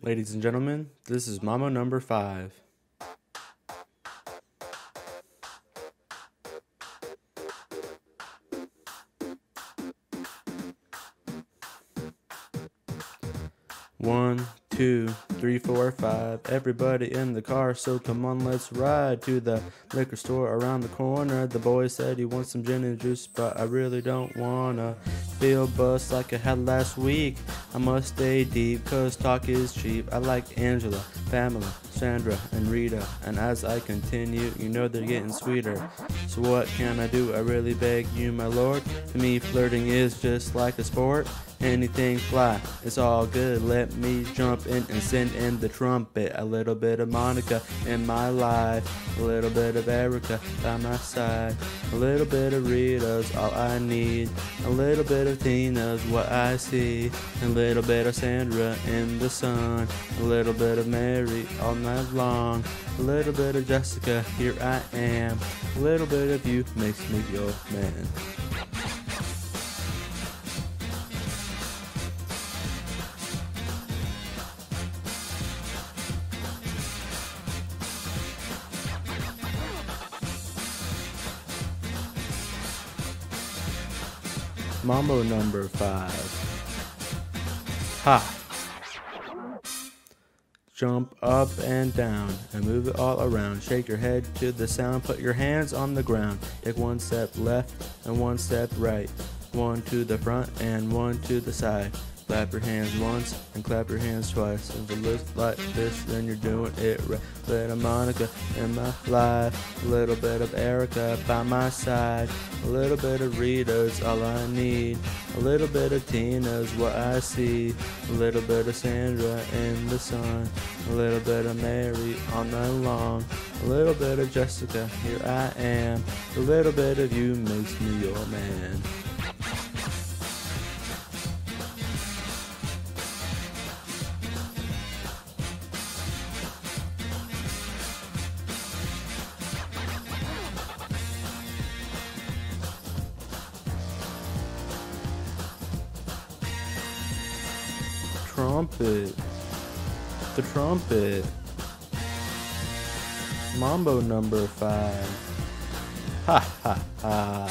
Ladies and gentlemen, this is Mambo number five. One, two, three, four, five. Everybody in the car, so come on, let's ride to the liquor store around the corner. The boy said he wants some gin and juice, but I really don't wanna feel bust like I had last week. I must stay deep, cause talk is cheap. I like Angela, Pamela, Sandra, and Rita. And as I continue, you know they're getting sweeter. So what can I do? I really beg you, my lord. To me, flirting is just like a sport anything fly. It's all good. Let me jump in and send in the trumpet. A little bit of Monica in my life. A little bit of Erica by my side. A little bit of Rita's all I need. A little bit of Tina's what I see. A little bit of Sandra in the sun. A little bit of Mary all night long. A little bit of Jessica, here I am. A little bit of you makes me your man. Mambo number five. Ha. Jump up and down and move it all around. Shake your head to the sound. Put your hands on the ground. Take one step left and one step right. One to the front and one to the side. Clap your hands once and clap your hands twice. If it looks like this, then you're doing it right. Of Monica in my life, a little bit of Erica by my side, a little bit of Rita's all I need, a little bit of Tina's what I see, a little bit of Sandra in the sun, a little bit of Mary all night long, a little bit of Jessica, here I am, a little bit of you makes me your man. Trumpet. The trumpet. Mambo number five. Ha ha ha.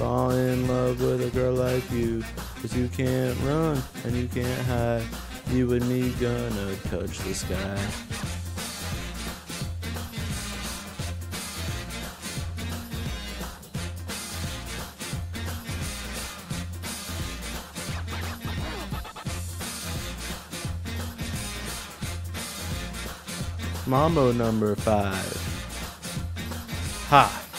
fall in love with a girl like you. Cause you can't run and you can't hide. You and me gonna touch the sky. Mambo number five. Ha!